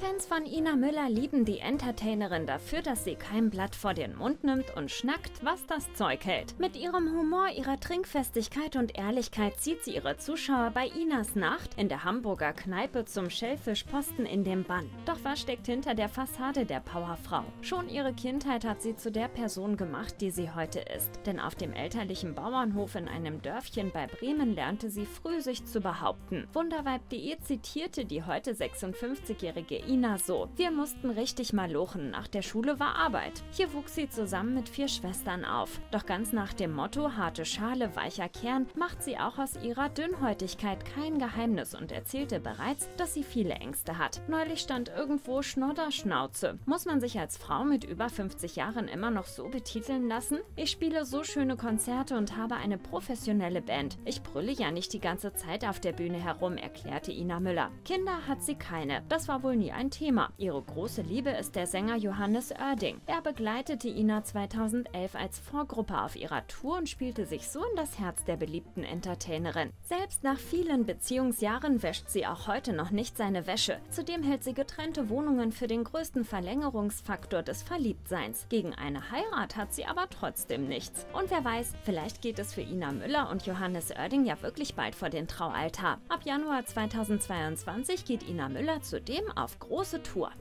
Fans von Ina Müller lieben die Entertainerin dafür, dass sie kein Blatt vor den Mund nimmt und schnackt, was das Zeug hält. Mit ihrem Humor, ihrer Trinkfestigkeit und Ehrlichkeit zieht sie ihre Zuschauer bei Inas Nacht in der Hamburger Kneipe zum Schellfischposten in den Bann. Doch was steckt hinter der Fassade der Powerfrau? Schon ihre Kindheit hat sie zu der Person gemacht, die sie heute ist. Denn auf dem elterlichen Bauernhof in einem Dörfchen bei Bremen lernte sie früh sich zu behaupten. Wunderweib.de zitierte die heute 56-jährige Ina so. Wir mussten richtig mal lochen, nach der Schule war Arbeit. Hier wuchs sie zusammen mit vier Schwestern auf. Doch ganz nach dem Motto harte Schale, weicher Kern macht sie auch aus ihrer Dünnhäutigkeit kein Geheimnis und erzählte bereits, dass sie viele Ängste hat. Neulich stand irgendwo Schnodderschnauze. Muss man sich als Frau mit über 50 Jahren immer noch so betiteln lassen? Ich spiele so schöne Konzerte und habe eine professionelle Band. Ich brülle ja nicht die ganze Zeit auf der Bühne herum, erklärte Ina Müller. Kinder hat sie keine. Das war wohl nie ein Thema. Ihre große Liebe ist der Sänger Johannes Oerding. Er begleitete Ina 2011 als Vorgruppe auf ihrer Tour und spielte sich so in das Herz der beliebten Entertainerin. Selbst nach vielen Beziehungsjahren wäscht sie auch heute noch nicht seine Wäsche. Zudem hält sie getrennte Wohnungen für den größten Verlängerungsfaktor des Verliebtseins. Gegen eine Heirat hat sie aber trotzdem nichts. Und wer weiß, vielleicht geht es für Ina Müller und Johannes Oerding ja wirklich bald vor den Traualtar. Ab Januar 2022 geht Ina Müller zudem auf große Tour.